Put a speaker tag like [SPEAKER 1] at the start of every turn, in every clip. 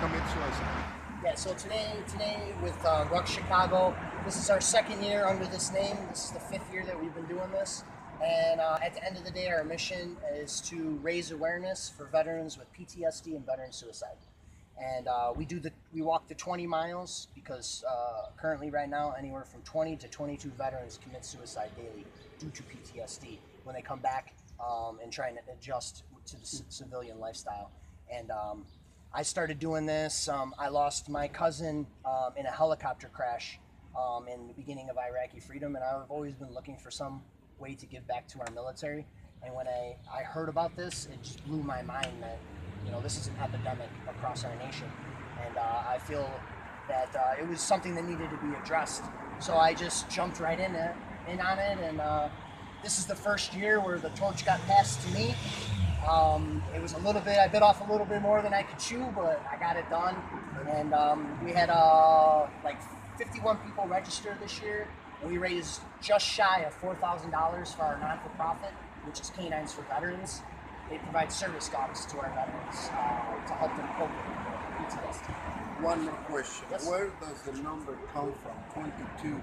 [SPEAKER 1] commit suicide?
[SPEAKER 2] Yeah, so today, today with uh, Ruck Chicago, this is our second year under this name. This is the fifth year that we've been doing this. And uh, at the end of the day, our mission is to raise awareness for veterans with PTSD and veteran suicide. And uh, we do the we walk the 20 miles because uh, currently, right now, anywhere from 20 to 22 veterans commit suicide daily due to PTSD when they come back um, and trying to adjust to the civilian lifestyle. And um, I started doing this. Um, I lost my cousin um, in a helicopter crash um, in the beginning of Iraqi freedom, and I've always been looking for some way to give back to our military. And when I, I heard about this, it just blew my mind that you know this is an epidemic across our nation, and uh, I feel that uh, it was something that needed to be addressed. So I just jumped right in it, in on it, and uh, this is the first year where the torch got passed to me. Um, it was a little bit, I bit off a little bit more than I could chew, but I got it done. And um, we had uh, like 51 people register this year, and we raised just shy of $4,000 for our non for profit, which is Canines for Veterans. They provide service dogs to our veterans uh, to help them cope with PTSD.
[SPEAKER 1] One more question.
[SPEAKER 2] Yes.
[SPEAKER 1] Where does the number come from? 22.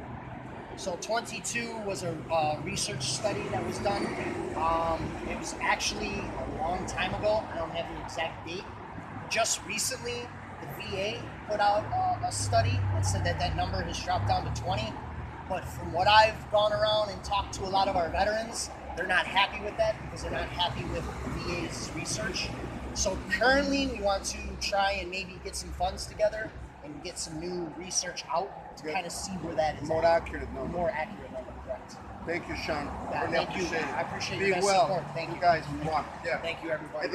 [SPEAKER 2] So 22 was a uh, research study that was done. Um, it was actually a long time ago. I don't have the exact date. Just recently, the VA put out uh, a study that said that that number has dropped down to 20. But from what I've gone around and talked to a lot of our veterans, they're not happy with that because they're not happy with VA's research. So currently, we want to try and maybe get some funds together and get some new research out to
[SPEAKER 1] Good.
[SPEAKER 2] kind of see where that is.
[SPEAKER 1] More
[SPEAKER 2] at.
[SPEAKER 1] accurate number.
[SPEAKER 2] more accurate number, correct.
[SPEAKER 1] Thank you, Sean.
[SPEAKER 2] Yeah, thank you.
[SPEAKER 1] appreciate it.
[SPEAKER 2] I appreciate
[SPEAKER 1] Be
[SPEAKER 2] you
[SPEAKER 1] well.
[SPEAKER 2] support. Thank you.
[SPEAKER 1] guys. Mwah. Yeah.
[SPEAKER 2] Thank you, everybody.